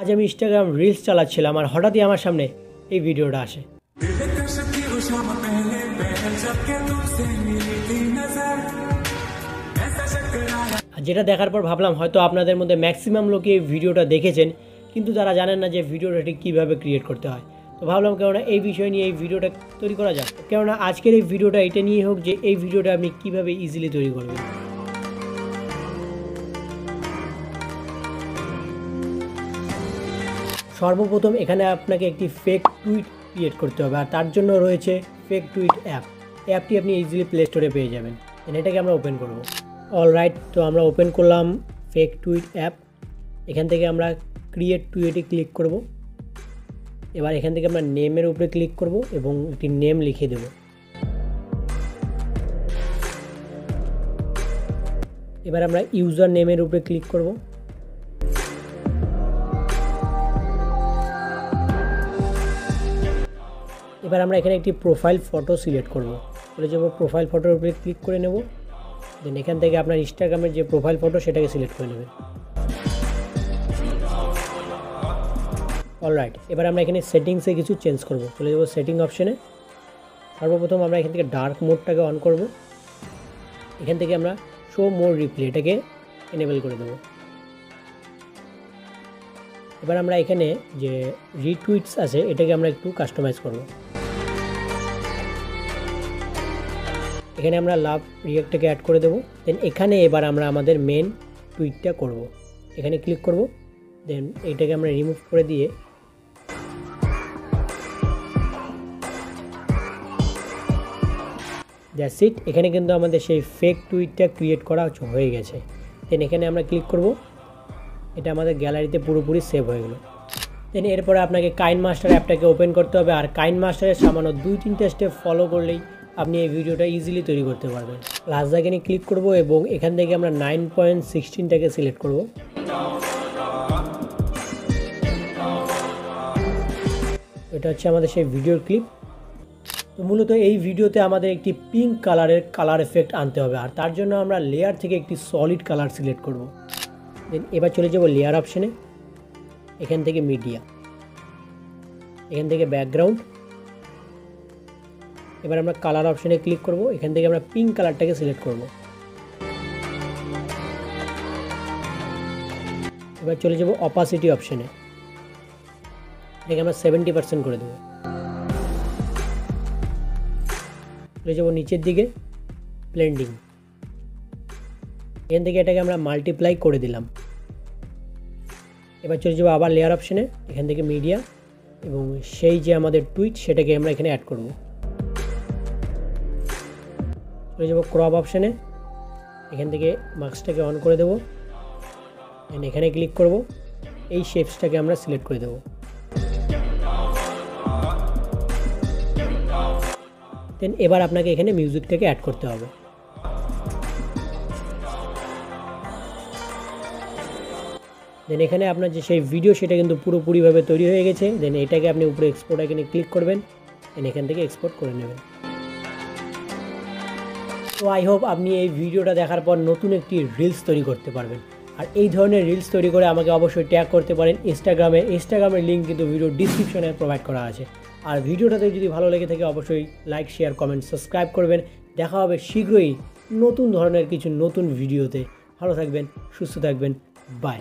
আজ আমি Instagram reels চালাচ্ছিলাম আর হঠাৎই আমার সামনে এই ভিডিওটা আসে। যেটা দেখার পর ভাবলাম হয়তো আপনাদের মধ্যে ম্যাক্সিমাম লোকে এই ভিডিওটা দেখেছেন, কিন্তু তারা জানেন না যে ভিডিওটা ঠিক কীভাবে ক্রিয়েট করতে হয়। তো ভাবলাম কেননা এই বিষয় নিয়ে এই ভিডিওটা তৈরি করা যাক। কেননা আজকের এই ভিডিওটা এটা নিয়ে হোক যে এই ভিডিওটা আপনি কীভাবে ইজিলি তৈরি করবেন সর্বপ্রথম এখানে আপনাকে একটি ফেক টুইট ক্রিয়েট করতে হবে, আর তার জন্য রয়েছে ফেক টুইট অ্যাপ অ্যাপটি আপনি ইজিলি প্লে স্টোরে পেয়ে যাবেন। এটাকে আমরা ওপেন করব। অল রাইট তো আমরা ওপেন করলাম ফেক টুইট অ্যাপ এখান থেকে আমরা ক্রিয়েট টুইটে ক্লিক করব। এবার এখান থেকে আমরা নেমের উপরে ক্লিক করব এবং একটি নেম লিখে দেব। এবার আমরা ইউজার নেমের উপরে ক্লিক করব। এবার আমরা এখানে একটি প্রোফাইল ফটো সিলেক্ট করব। চলে যাব প্রোফাইল ফটোর উপরে ক্লিক করে নেব। দেন এখান থেকে আপনার ইনস্টাগ্রামের যে প্রোফাইল ফটো সেটাকে সিলেক্ট করে নেবেন অলরাইট এবার আমরা এখানে সেটিংসে কিছু চেঞ্জ করব। চলে যাব সেটিং অপশানে সর্বপ্রথম আমরা এখান থেকে ডার্ক মোডটাকে অন করব। এখান থেকে আমরা শো মোর রিপ্লে এটাকে এনেবেল করে দেবো। এবার আমরা এখানে যে রিটুইটস আছে, এটাকে আমরা একটু কাস্টমাইজ করব। এখানে আমরা লাভ রিয়েক্টটাকে অ্যাড করে দেবো। দেন এখানে এবার আমরা আমাদের মেন টুইটটা করব। এখানে ক্লিক করব। দেন এটাকে আমরা রিমুভ করে দিয়ে দ্যাটস ইট এখানে কিন্তু আমাদের সেই ফেক টুইটটা ক্রিয়েট করা হয়ে গেছে। দেন এখানে আমরা ক্লিক করব। এটা আমাদের গ্যালারিতে পুরোপুরি সেভ হয়ে গেলো। দেন এরপরে আপনাকে কাইন মাস্টার অ্যাপটাকে ওপেন করতে হবে। আর কাইন মাস্টারের সামান্য দুই তিনটে স্টেপ ফলো করলেই আপনি এই ভিডিওটা ইজিলি তৈরি করতে পারবেন। লাস্ট এখানে ক্লিক করব এবং এখান থেকে আমরা নাইন পয়েন্ট সিক্সটিনটাকে সিলেক্ট করব। এটা হচ্ছে আমাদের সেই ভিডিওর ক্লিপ তো মূলত এই ভিডিওতে আমাদের একটি পিঙ্ক কালারের কালার এফেক্ট আনতে হবে, আর তার জন্য আমরা লেয়ার থেকে একটি সলিড কালার সিলেক্ট করব। দেন এবার চলে যাব লেয়ার অপশানে এখান থেকে মিডিয়া এখান থেকে ব্যাকগ্রাউন্ড এবার আমরা কালার অপশানে ক্লিক করব। এখান থেকে আমরা পিঙ্ক কালারটাকে সিলেক্ট করব। এবার চলে যাব অপাসিটি অপশানে এটাকে আমরা সেভেন্টি পার্সেন্ট করে দেবো। চলে যাব নিচের দিকে ব্লেন্ডিং এখান থেকে এটাকে আমরা মাল্টিপ্লাই করে দিলাম। এবার চলে যাব আবার লেয়ার অপশানে এখান থেকে মিডিয়া এবং সেই যে আমাদের টুইট সেটাকে আমরা এখানে অ্যাড করব। চলে যাব ক্রপ অপশানে এখান থেকে মাস্কটাকে অন করে দেবো। অ্যান্ড এখানে ক্লিক করব। এই শেপসটাকে আমরা সিলেক্ট করে দেবো। দেন এবার আপনাকে এখানে মিউজিকটাকে অ্যাড করতে হবে। দেন এখানে আপনার যে সেই ভিডিও সেটা কিন্তু পুরোপুরিভাবে তৈরি হয়ে গেছে। দেন এটাকে আপনি উপরে এক্সপোর্ট এখানে ক্লিক করবেন। দেন এখান থেকে এক্সপোর্ট করে নেবেন। তো আই হোপ আপনি এই ভিডিওটা দেখার পর নতুন একটি রিলস তৈরি করতে পারবেন। আর এই ধরনের রিলস তৈরি করে আমাকে অবশ্যই ট্যাগ করতে পারেন ইনস্টাগ্রামে ইনস্টাগ্রামের লিঙ্ক কিন্তু ভিডিও ডিসক্রিপশনে প্রোভাইড করা আছে। আর ভিডিওটাতে যদি ভালো লেগে থাকে অবশ্যই লাইক শেয়ার কমেন্ট সাবস্ক্রাইব করবেন। দেখা হবে শীঘ্রই নতুন ধরনের কিছু নতুন ভিডিওতে। ভালো থাকবেন, সুস্থ থাকবেন। বাই